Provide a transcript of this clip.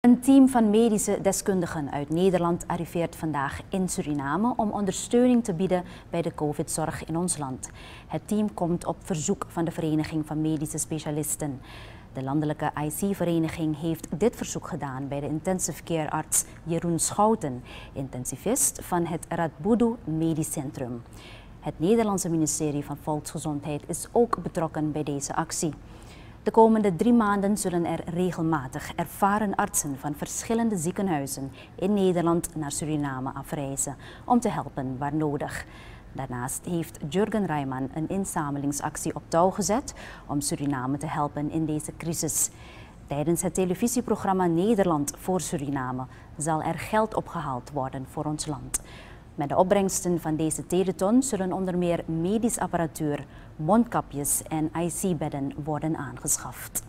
Een team van medische deskundigen uit Nederland arriveert vandaag in Suriname om ondersteuning te bieden bij de COVID-zorg in ons land. Het team komt op verzoek van de Vereniging van Medische Specialisten. De landelijke IC-vereniging heeft dit verzoek gedaan bij de intensive care arts Jeroen Schouten, intensivist van het Radboudou Medisch Centrum. Het Nederlandse ministerie van Volksgezondheid is ook betrokken bij deze actie. De komende drie maanden zullen er regelmatig ervaren artsen van verschillende ziekenhuizen in Nederland naar Suriname afreizen om te helpen waar nodig. Daarnaast heeft Jurgen Rijman een inzamelingsactie op touw gezet om Suriname te helpen in deze crisis. Tijdens het televisieprogramma Nederland voor Suriname zal er geld opgehaald worden voor ons land. Met de opbrengsten van deze teleton zullen onder meer medisch apparatuur, mondkapjes en IC-bedden worden aangeschaft.